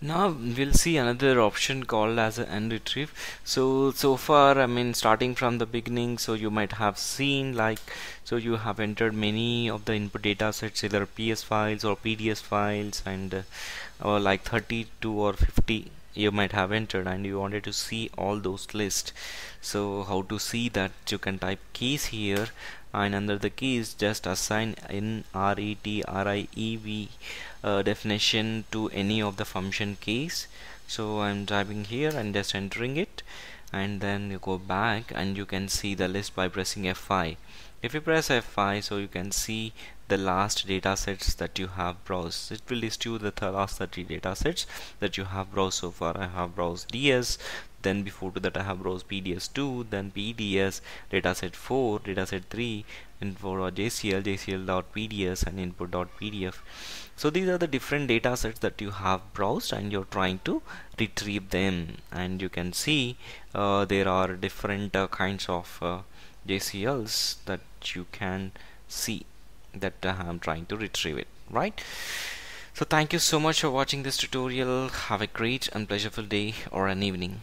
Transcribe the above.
now we'll see another option called as NRETRIEVE. So so far I mean starting from the beginning so you might have seen like so you have entered many of the input data sets either PS files or PDS files and uh, or like 32 or 50 you might have entered and you wanted to see all those lists. So how to see that? You can type keys here and under the keys just assign in RET uh, definition to any of the function keys. So I'm typing here and just entering it. And then you go back and you can see the list by pressing F5 if you press F5 so you can see the last data sets that you have browsed. It will list you the th last 30 data sets that you have browsed so far. I have browsed DS then before to that I have browsed PDS2 then PDS dataset 4 dataset 3 and for JCL JCL.PDS and input.pdf so these are the different data sets that you have browsed and you're trying to retrieve them. And you can see uh, there are different uh, kinds of uh, JCLs that you can see that uh, I'm trying to retrieve it right? So thank you so much for watching this tutorial. Have a great and pleasurable day or an evening